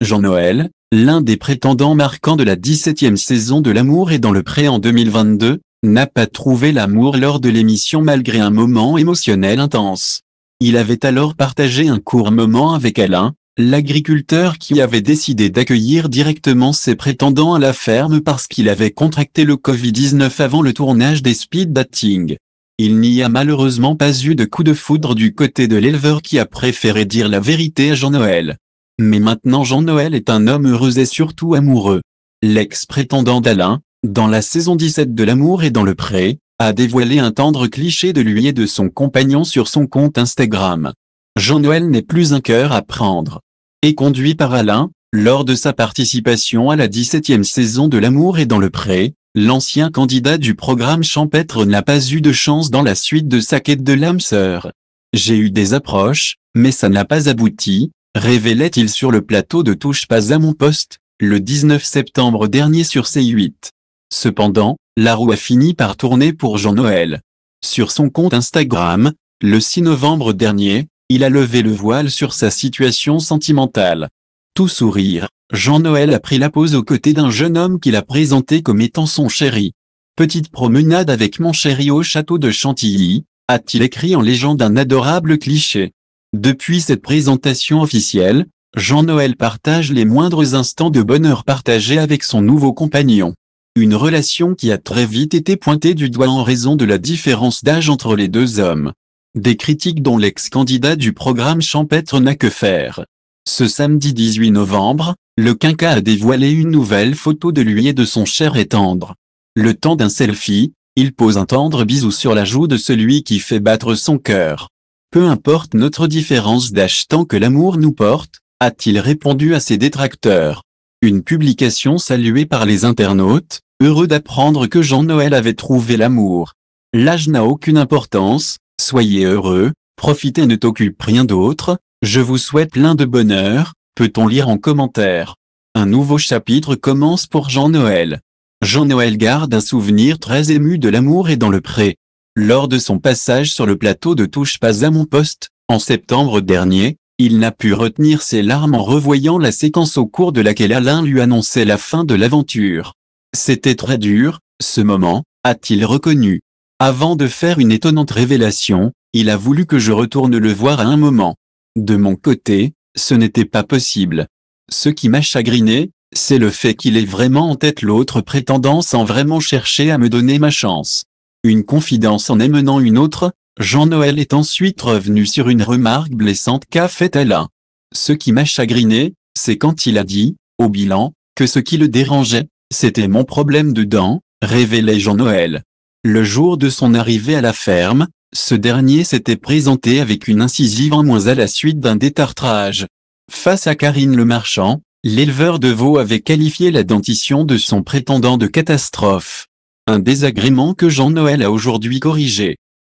Jean-Noël, l'un des prétendants marquants de la 17e saison de L'amour est dans le pré en 2022, n'a pas trouvé l'amour lors de l'émission malgré un moment émotionnel intense. Il avait alors partagé un court moment avec Alain, l'agriculteur qui avait décidé d'accueillir directement ses prétendants à la ferme parce qu'il avait contracté le Covid-19 avant le tournage des speed dating. Il n'y a malheureusement pas eu de coup de foudre du côté de l'éleveur qui a préféré dire la vérité à Jean-Noël. Mais maintenant Jean-Noël est un homme heureux et surtout amoureux. L'ex-prétendant d'Alain, dans la saison 17 de L'amour et dans le pré, a dévoilé un tendre cliché de lui et de son compagnon sur son compte Instagram. Jean-Noël n'est plus un cœur à prendre. Et conduit par Alain, lors de sa participation à la 17e saison de L'amour et dans le pré, l'ancien candidat du programme champêtre n'a pas eu de chance dans la suite de sa quête de l'âme sœur. J'ai eu des approches, mais ça n'a pas abouti, révélait-il sur le plateau de Touche pas à mon poste, le 19 septembre dernier sur C8. Cependant, la roue a fini par tourner pour Jean-Noël. Sur son compte Instagram, le 6 novembre dernier, il a levé le voile sur sa situation sentimentale. Tout sourire, Jean-Noël a pris la pose aux côtés d'un jeune homme qu'il a présenté comme étant son chéri. Petite promenade avec mon chéri au château de Chantilly, a-t-il écrit en légende un adorable cliché. Depuis cette présentation officielle, Jean-Noël partage les moindres instants de bonheur partagés avec son nouveau compagnon. Une relation qui a très vite été pointée du doigt en raison de la différence d'âge entre les deux hommes. Des critiques dont l'ex-candidat du programme champêtre n'a que faire. Ce samedi 18 novembre, le quinca a dévoilé une nouvelle photo de lui et de son cher et tendre. Le temps d'un selfie, il pose un tendre bisou sur la joue de celui qui fait battre son cœur. Peu importe notre différence d'âge tant que l'amour nous porte, a-t-il répondu à ses détracteurs. Une publication saluée par les internautes, heureux d'apprendre que Jean-Noël avait trouvé l'amour. L'âge n'a aucune importance, soyez heureux, profitez ne t'occupe rien d'autre, je vous souhaite plein de bonheur, peut-on lire en commentaire. Un nouveau chapitre commence pour Jean-Noël. Jean-Noël garde un souvenir très ému de l'amour et dans le pré. Lors de son passage sur le plateau de Touche pas à mon poste, en septembre dernier, il n'a pu retenir ses larmes en revoyant la séquence au cours de laquelle Alain lui annonçait la fin de l'aventure. C'était très dur, ce moment, a-t-il reconnu. Avant de faire une étonnante révélation, il a voulu que je retourne le voir à un moment. De mon côté, ce n'était pas possible. Ce qui m'a chagriné, c'est le fait qu'il ait vraiment en tête l'autre prétendant sans vraiment chercher à me donner ma chance. Une confidence en émenant une autre, Jean-Noël est ensuite revenu sur une remarque blessante qu'a faite Alain. Ce qui m'a chagriné, c'est quand il a dit, au bilan, que ce qui le dérangeait, c'était mon problème de dents, révélait Jean-Noël. Le jour de son arrivée à la ferme, ce dernier s'était présenté avec une incisive en moins à la suite d'un détartrage. Face à Karine le marchand, l'éleveur de veaux avait qualifié la dentition de son prétendant de catastrophe. Un désagrément que Jean-Noël a aujourd'hui corrigé.